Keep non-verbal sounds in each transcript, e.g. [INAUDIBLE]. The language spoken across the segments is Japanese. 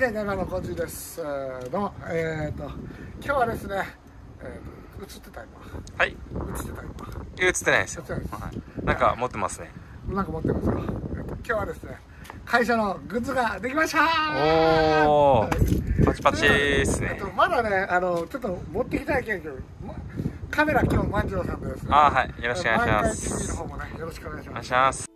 はい、じゃあ、長野こじです。えーどうも、えーと、今日はですね、えーと、映ってた今。はい。映ってた今。映ってないですよ。映ってないですはい。なんか持ってますね。なんか持ってますよ。えーと今日はですね、会社のグッズができましたおはいー。パチパチですねえっと。まだね、あの、ちょっと持ってきたいけど、まカメラ今日万次郎さんでですね。あーはいよろしくお願いします毎回 TV の方もね、よろしくお願いしお願ます。いします。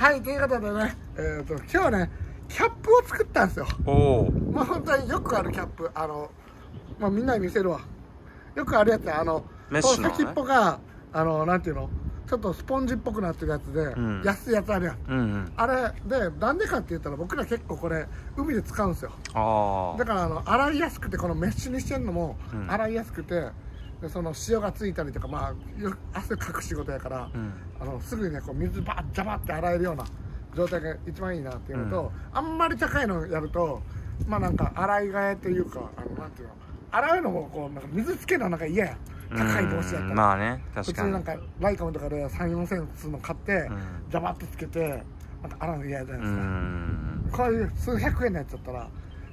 はい、ということでね、えっ、と、今日ね、キャップを作ったんですよ。おー。まあ本当によくあるキャップ、あの、まあみんなに見せるわ。よくあるやつ、あの、メッシュの先っぽが、あの、なんていうの、ちょっとスポンジっぽくなってるやつで、ん安いやつあるやん。うんうん。あれで、なんでかって言ったら僕ら結構これ、海で使うんですよ。あだからあの洗いやすくてこのメッシュにしてるのもうん洗いやすくて、でその塩がついたりとかまあよ汗かく仕事やから、うん。あのすぐにねこう水バッジャバって洗えるような状態が一番いいなっていうのと、あんまり高いのやるとまあなんか洗い替えというかあのなんていうの洗うのもこうなんか水つけるのなんか嫌や。高い帽子やったら、まあね、確かに。普通なんかライカムとかで34センチの買って、ん。ジャバってつけてなんか洗うの嫌じゃないうですか、ん。こういう数百円のやつだったら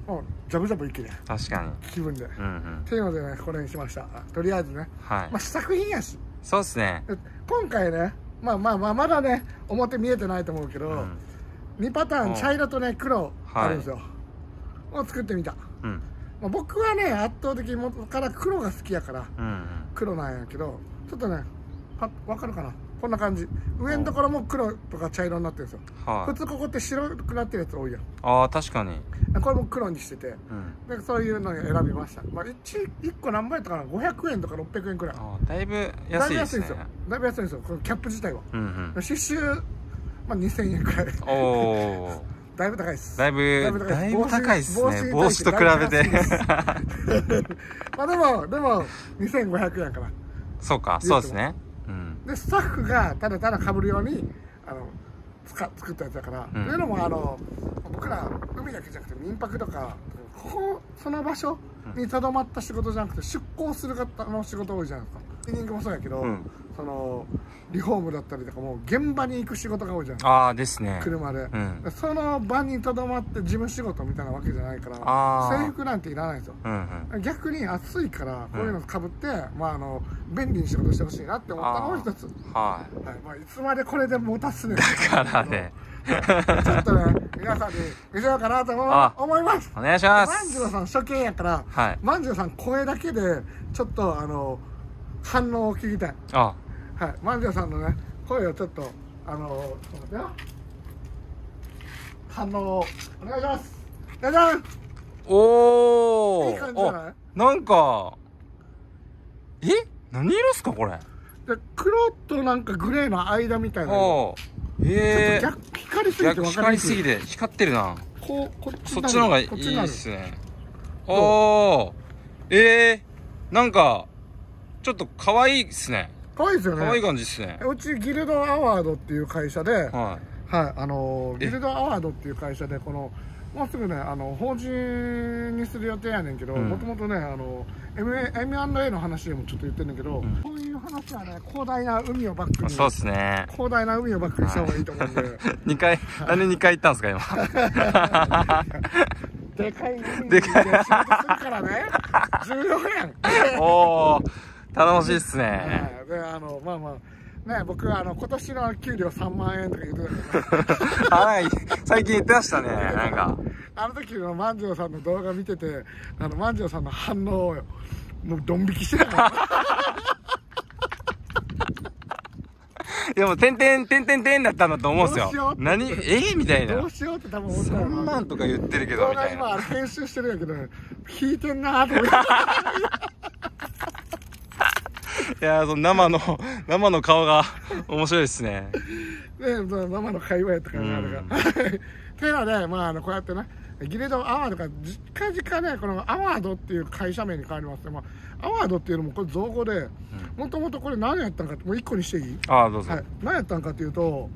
もうジャブジャブいける確かに。気分で、っうんうん。ていうのでねこれにしましたあとりあえずね、はいまあ、。試作品やしそうっすね。で今回ねまあまあまあまだね表見えてないと思うけど、うん。2パターンうん茶色とね黒はいあるんですよ、を作ってみた、うん。まあ、僕はね圧倒的に元から黒が好きやからうん黒なんやけどちょっとねわかるかな？こんな感じ上のところも黒とか茶色になってるんですようん。はい。普通ここって白くなってるやつ多いやんああ、確かに。これも黒にしててうん。でそういうのを選びました、まあ、1, 1個何倍やったかな？500円とか600円くらいだいぶだ安いですねいぶ安いんです。よだいぶ安いんですよこのキャップ自体はうんうん。刺繍、まあ、2000円くらいおお。[LAUGHS] だいぶ高いですだいぶ、だいぶ高いっすね。帽帽子子と比べて。[LAUGHS] まあでもでも2500円やからそうか、そうですね。うん。でスタッフがただただ被るようにあのつか作ったやつだから、うんというのもあの僕ら海だけじゃなくて民泊とかここその場所にとどまった仕事じゃなくて出向する方の仕事多いじゃないですか。クリーニングもそうやけど、うん。そのリフォームだったりとかもう現場に行く仕事が多いじゃないああ、ですね。車で、うん。でその場にとどまって事務仕事みたいなわけじゃないから制服なんていらないんですようんうん。逆に暑いからこういうのかぶって、まああの便利に仕事してほしいなって思ったのも一つ。ははい。まあ、いつまでこれで持たすねん。い。だからね。ちょっとね皆さんに見せようかなと思います。お願いしま万次郎す。さん初見やからはい。万次郎さん声だけでちょっとあの反応を聞きたい。あ、はい。万次郎さんのね声をちょっとあのちょっと反応をお願いします。じゃじゃん。おお。いい感じじゃない？あなんか、え？何色っすかこれ？で黒となんかグレーの間みたいなおちょええっと逆光りすぎて光りすぎて光ってるな。こうこっちの。方がいいこっちになるっすね。おお。ええなんか、ちょっと可愛いっすね。可愛いですよね可愛い感じっすね。うちギルドアワードっていう会社で、はい、はあのギルドアワードっていう会社でこのもうすぐねあの法人にする予定やねんけどうんもともとねあの M&A の話でもちょっと言ってんだけど、んこういう話はね広大な海をバックい。にそうっすね。広大な海をバックにした方がいいと思うんで、[LAUGHS] 2回、なんで2回行ったんすか今？[LAUGHS] でかい海でで仕事するかいからね重要やんおお頼もしいっすね。はい。であのまあまあね僕はあの今年の給料3万円とか言ってたけど [LAUGHS] はい、最近言ってましたね。なんか。あの時の万丈さんの動画見ててあの万丈さんの反応をもうドン引きしてたからでも、てんてん、てんてんてんだったんだと思うんすよ。何？え？みたいな。どう。しようって多分思った。よ3万とか言ってるけど、みたいな。今編集してるんやけど引いてんなーと思って [LAUGHS] いやー、その生の、生の顔が面白いですね。ねその生の会話やったからあれが。っ [LAUGHS] ていうので、まあ、あのこうやってねギレードアワードが近々ねこのアワードっていう会社名に変わりますまあ、アワードっていうのもこれ造語でもともとこれ何やったんかってもう1個にしていい？ああ、どうぞ。はい、何やったんかっていうと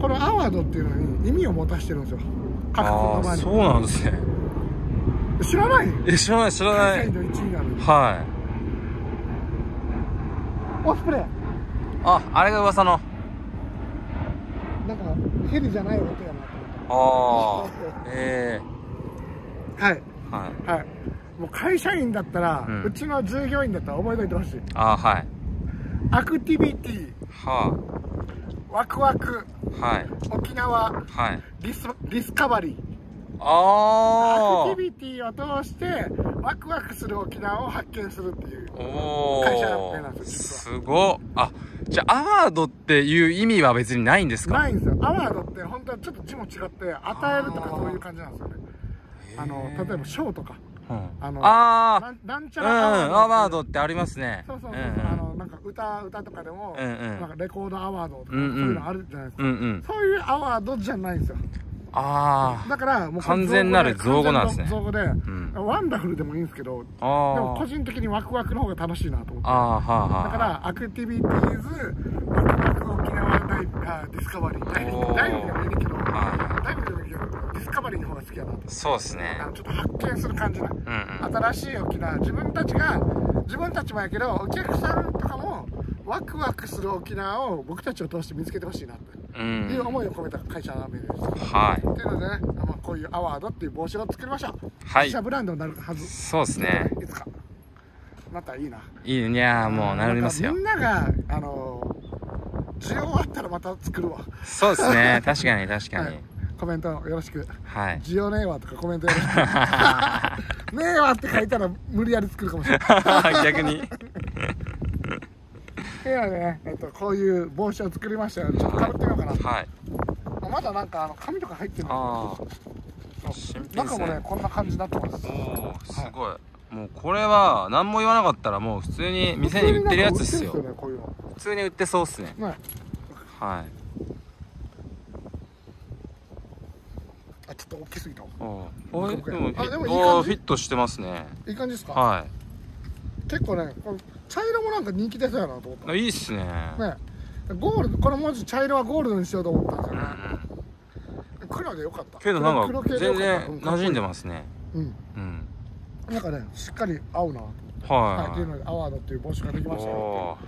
このアワードっていうのに意味を持たしてるんですよ各言葉にそうなんですね。知らない？え、知らない、知らない会社員。の1位なのにはい。オスプレイあ、あれが噂の。なんかヘリじゃない音やなと思っああえたはい。えはい。はい。もう会社員だったら、ううんちの従業員だったら覚えておいてほしい。ああはい。アクティビティ。はワクワク。あはい。沖縄。はい。 dis discovery。あアクティビティを通してワクワクする沖縄を発見するっていう会社名なんです実すごっ。あじゃあアワードっていう意味は別にないんですか？ないんですよ。アワードって本当はちょっと字も違って与えるとかそういう感じなんですよね。あの例えば賞とか。うん。あのあなんちゃあうんらアワードってありますね。そうそうそう、んん。あのなんか歌歌とかでも、うんうん。なんかレコードアワードとか、そういうのあるじゃないですか、うんうん。そういうアワードじゃないんですよあだからもう完全なる造語なんですね。造語で、ん。ワンダフルでもいいんですけどああでもあ個人的にワクワクの方が楽しいなと思って。ああはあはあ。だからアクティビティーズワクワク沖縄ダイあディスカバリー。ダイビングダイビングでもいいんだけどはダイビングでもいいけどディスカバリーの方が好きやなと。そうですね。ちょっと発見する感じな。うんうん。新しい沖縄。自分たちが自分たちもやけどお客さんとかもワクワクする沖縄を僕たちを通して見つけてほしいなってういうん思いを込めた会社名です。はい。というのでね、まあ、こういうアワードっていう帽子を作りましょう。はい。自社ブランドになるはず。そうですね。いつか。またいいな。いいいやもうなりますよ。みんながあの需要あったらまた作るわ。そうですね。[LAUGHS] 確かに確かに。はい。コメントよろしく。はい。需要ねえわとかコメントよろしく。[LAUGHS] ねえわって書いたら無理やり作るかもしれない。[LAUGHS] 逆にいやね、えっと、こういう帽子を作りましたよちょっとかぶってみようかな。はい。まだなんかあの紙とか入ってるああ。中もねこんな感じになってますおおすごい。もうこれは何も言わなかったらもう普通に店に売ってるやつっすよ。普通に売ってるんですよねこういうの。普通に売ってそうっすね。ね。はい。あちょっと大きすぎた。あでもいいお感じ。ーフィットしてますね。いい感じですか、は結構ねこの茶色もなんか人気出そうやなと思った。いいいっすね。ねゴールドこの文字茶色はゴールドにしようと思ったんですようんねうん。黒でよかった。けどなんか全然馴染んでますね。うん。うん。なんかねしっかり合うなと思って。はい。はいっていうのでアワードっていう帽子ができましたよお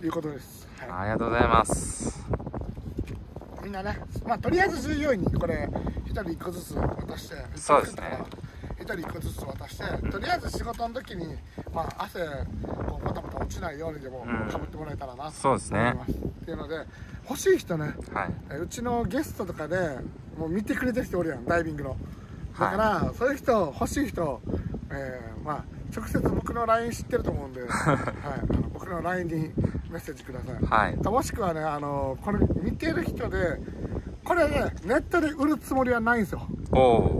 ということです、ーはありがとうございます。い、みんなねまあとりあえず従業員にこれ一人一個ずつ渡してそうですね。一人一個ずつ渡してとりあえず仕事の時にまあ汗こうバタバタ落ちないようにでもうん。かぶってもらえたらな。とそうですね。思います。っていうので欲しい人ねはい。えうちのゲストとかでもう見てくれてる人おるやんダイビングの。だから、そういう人欲しい人、えーまあ直接僕の LINE 知ってると思うんで、[LAUGHS] はい、あの僕の LINE にメッセージください、はい。もしくはねあのこれ見てる人でこれねネットで売るつもりはないんですよ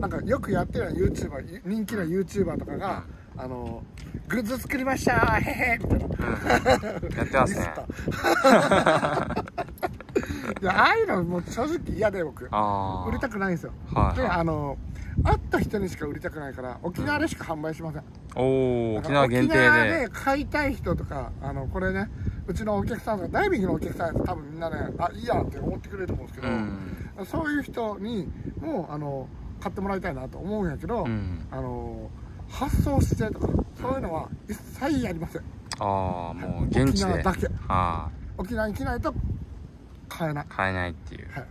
なんかよくやってる YouTuber 人気の YouTuber とかが、あのグッズ作りましたへへみたいな。やってますね。[LAUGHS] いやああいうのもう正直嫌で僕。売りたくないんですよ。ではいはい。あの会った人にしか売りたくないから沖縄でしか販売しません、おお沖縄限定沖縄でで買いたい人とかあのこれねうちのお客さんとかダイビングのお客さん多分みんなねあいいやって思ってくれると思うんですけうど、ん。そういう人にもあの買ってもらいたいなと思うんやけど、うん。あの発送してとかそういうのは一切やりません。ああもう現地で。沖縄だけ。は沖縄に来ないと買えない。い買えないっていう。はい、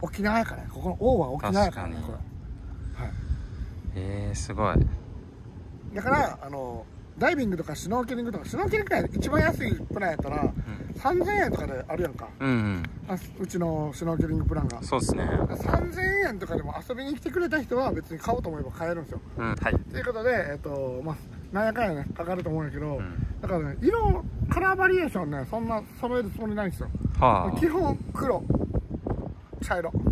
沖縄やからね。ここの王は沖縄やからねこれ、はい、えー、すごい。だからあのダイビングとかシュノーケリングとかシュノーケリングが一番安いプランやったら3000円とかであるやんか。うんうん。あうちのシュノーケリングプランが。そうですね。3000円とかでも遊びに来てくれた人は別に買おうと思えば買えるんですよ。うんはい。ということでえっとまあなんやかんやねかかると思うんやけど、うん。だからね色カラーバリエーションねそんな揃えるつもりないんですよ。はあ。基本黒。茶色。うん。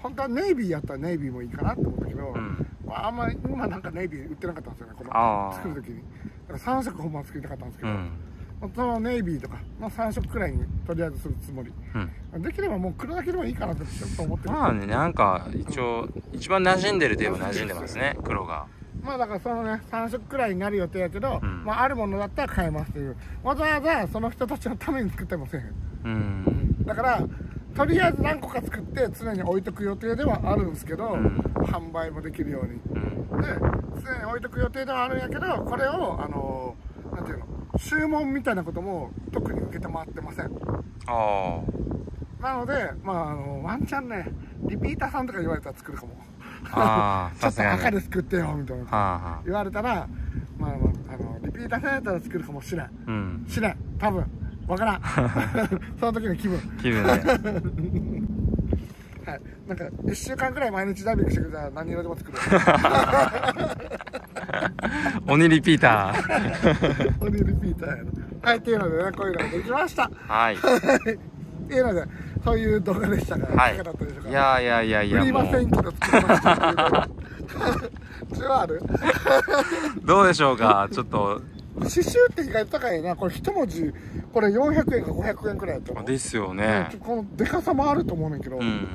本当はネイビーやったらネイビーもいいかなって思ったけど、うん。まあ、あんまり今なんかネイビー売ってなかったんですよねこあのー。作る時に。だから3色本番作りたかったんですけど、うん。そのネイビーとかの3色くらいにとりあえずするつもり。うん。できればもう黒だけでもいいかなってちょっと思ってるまあねなんか一応一番馴染んでるといえば馴染んでますね黒が。まあだからそのね3色くらいになる予定やけど、うん。まあ、あるものだったら買えますという。わざわざその人たちのために作ってません。うん。だからとりあえず何個か作って常に置いとく予定ではあるんですけど、うん。販売もできるように。うん。で常に置いとく予定ではあるんやけどこれをあのなんていうの？注文みたいなことも特に受けて回ってません。あななのでまああのワンチャンねリピーターさんとか言われたら作るかも。ああ [LAUGHS] ちょっと赤で作ってよみたいな。言われたらまあ、まあ、あのリピーターさんやったら作るかもしれん。あうん。しれん。多分わからん。[LAUGHS] その時の気分。気分で [LAUGHS] はい。なんか1週間くらい毎日ダイビングしてくれたら何色でも作る。[LAUGHS] 鬼リピーター。鬼リピーターやな。はいっていうのでねこういうのができました。はい。っていうのでそういう動画でしたが、はい。いかがだったでしょうか？いやいやいやいやもう。ませんけど作りましたどうでしょうか？ちょっと刺繍って意外と高いな。これ一文字これ400円か500円くらいやったのですようんね。ちょこのでかさもあると思うねんけど、うん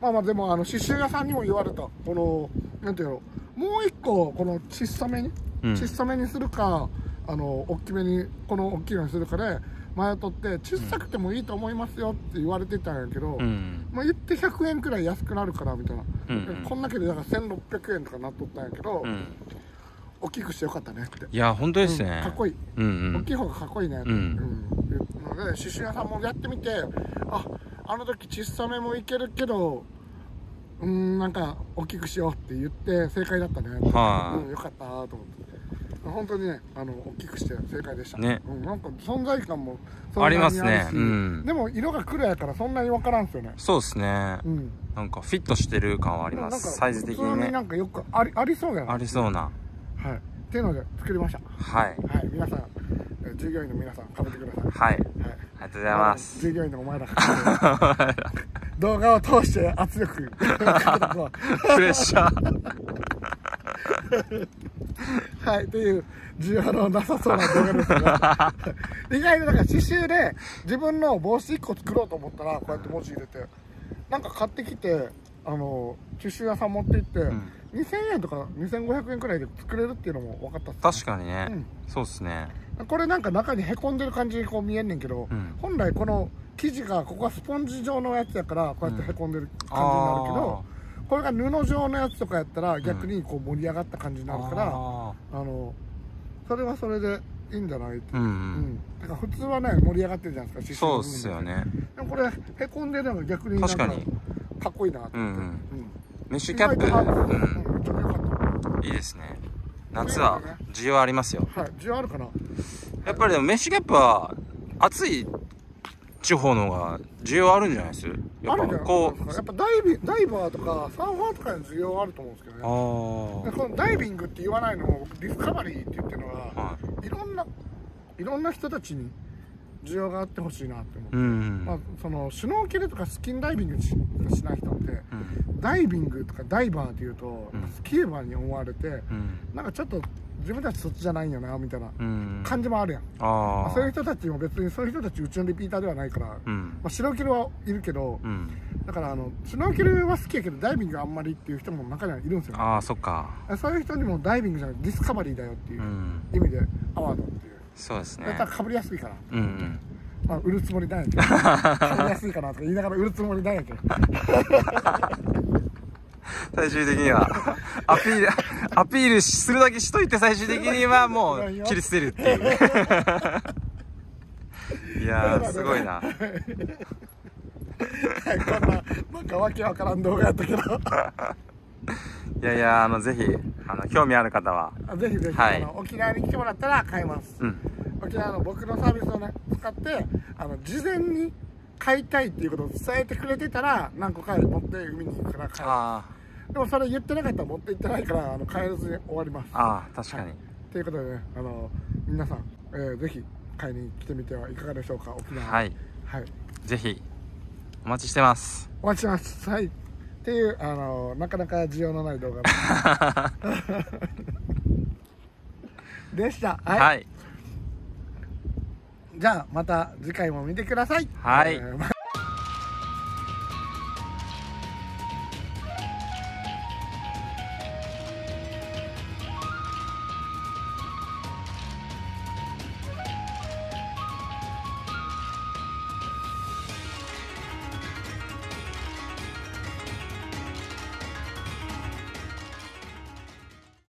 まあまあでもあの刺繍屋さんにも言われた。このなんていうの？もう一個この小さめに、うん。小さめにするかあの大きめにこの大きいのにするかで迷っとって小さくてもいいと思いますよって言われてたんやけど、うん。まあ、言って100円くらい安くなるからみたいな、うんうん。こんだけでだから1600円とかなっとったんやけど、うん大きくしてよかったねって。いや本当ですうんねかっこいい。うんうん。大きい方がかっこいいね。って、うん。うん。ので刺繍屋さんもやってみてああの時小さめもいけるけどうーんなんか大きくしようって言って正解だったね、はい。うん、よかったと思って。本当にねあの大きくして正解でした。ね。うん、なんか存在感もありますね。うん。でも色が黒やからそんなに分からんすよね。そうですね。うん。なんかフィットしてる感はあります。サイズ的に普通になねんかよくありありそうやな。ありそうなはい。っていうので作りました。はい。はい。皆さんえー従業員の皆さん食べてください。はい。はい。ありがとうございます。従業員のお前ら。が動画を通して圧力。[LAUGHS] プレッシャー。[LAUGHS] はい。っていう需要のなさそうな動画ですが。[LAUGHS] 意外とだから刺繍で自分の帽子1個作ろうと思ったらこうやって文字入れてなんか買ってきてあの刺繍屋さん持って行って、ん2000円とか2500円くらいで作れるっていうのも分かったっすね。確かにね、うん。そうですね。これなんか中にへこんでる感じにこう見えんねんけど、うん。本来この生地がここはスポンジ状のやつやからこうやってへこんでる感じになるけど、これが布状のやつとかやったら逆にこう盛り上がった感じになるから、ああのそれはそれでいいんじゃないって。ーうんううん。ん、だから普通はね盛り上がってるじゃないですかそうっすよね。で。もこれへこんでるのが逆になんか確かっこいいなと思って、うんうん。うん。メッシュキャップ、ううん。いいですね。夏は需要ありますよ。たはい需要あるかな？やっぱりでもメッシュキャップは暑い地方の方が需要あるんじゃないです？やっぱこですかやっぱダイビダイバーとかサーファーとかに需要あると思うんですけどうねこのダイビングって言わないのもディスカバリーって言ってるのは、あはいろんないろんな人たちに需要があってほしいなって思って、うん、まあ、そのシュノーケルとかスキンダイビングししない人ってうん。ダイビングとかダイバーっていうと、うん。スキューバーに思われてうん。なんかちょっと自分たちそっちじゃないんよなみたいなうん。感じもあるやん、まあそういう人たちも別にそういう人たちうちのリピーターではないから、まうん。あ、シュノーケルはいるけどうん。だからあのシュノーケルは好きやけどダイビングはあんまりっていう人も中にはいるんですよ、ああそっか。そういう人にもダイビングじゃないディスカバリーだよっていううん。意味でアワードっていうそうですね。だったらかぶりやすいから、うんうん。まあ、売るつもりなんやけど。[LAUGHS] かぶりやすいかなとか言いながら売るつもりなんやけど。[LAUGHS] 最終的には。アピール [LAUGHS] アピールするだけしといて最終的にはもう切り捨てるっていう。いやーすごいな。はいこんななんかわけわからん動画やったけどいやいやあのぜひあの興味ある方は。あぜひぜひ、はい。あの沖縄に来てもらったら買えます、うん。沖縄の僕のサービスをね使ってあの事前に買いたいっていうことを伝えてくれてたら何個か持って海に行くから買えまあすでもそれ言ってなかったら持って行ってないからあの買えずに終わります。あああ確かに。ということでねあの皆さん、えーぜひ買いに来てみてはいかがでしょうか沖縄。はい。はい。ぜひお待ちしてます。お待ちしてます。はいっていうあのなかなか需要のない動画 [LAUGHS] でした。はい、はい。じゃあまた次回も見てください。はい。えー毎